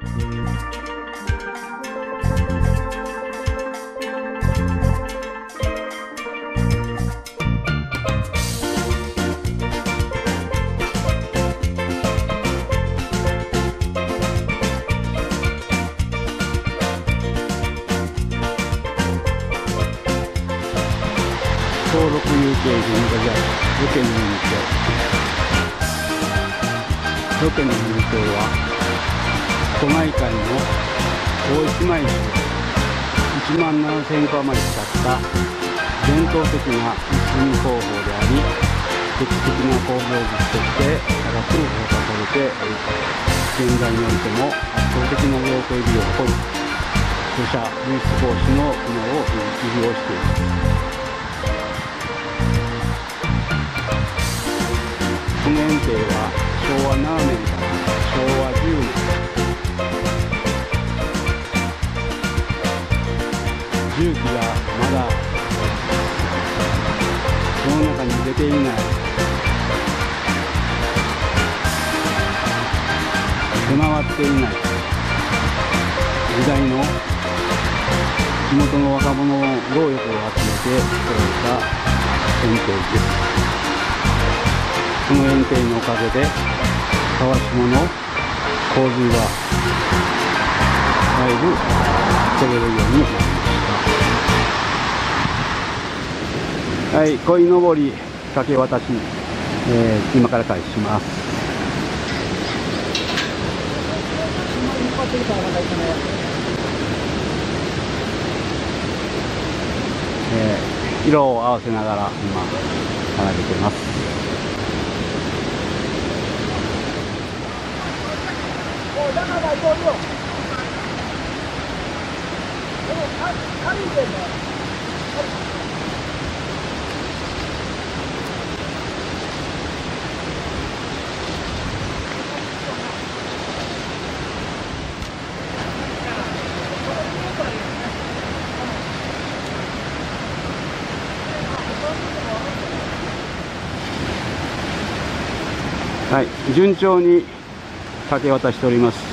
登録有形文化財ロケの入居ロケの入居は都内会の大石舞市1万7000個余り使った伝統的な一寸工法であり歴史的な工業物として高く評価されており現在においても圧倒的な両手入りを誇り土砂流出防止の機能を利用しています。この園庭は昭和7年から昭和10年重機がまだ世の中に出ていない出回っていない時代の地元の若者の労力を集めて作られた園庭です。この園庭のおかげで川下の洪水がだいぶ防げるようになりました。はい鯉のぼりかけ渡し、えー今から開始します。えー色を合わせながら今奏でています。はい順調にかけ渡しております。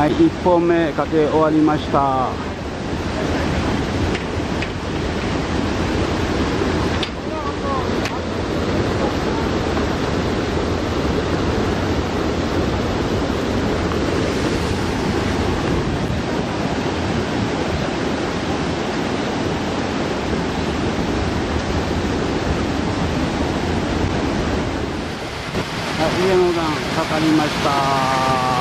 はい1本目かけ終わりました。はい上の段かかりました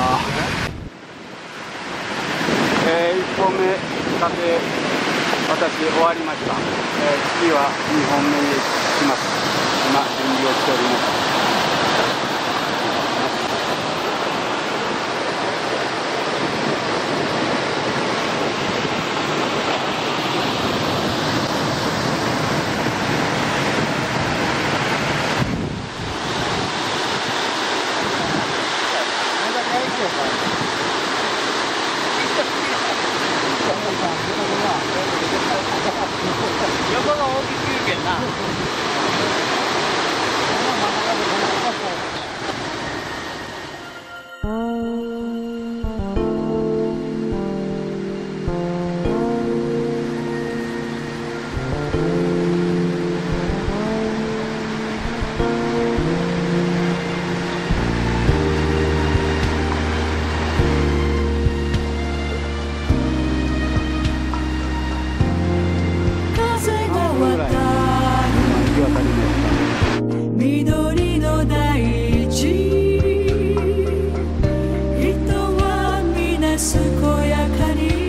えー、1本目かけ私終わりました、えー次は2本目にします。今準備をしております。やかに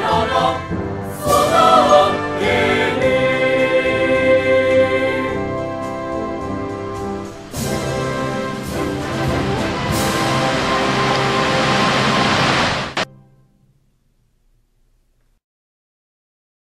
la no.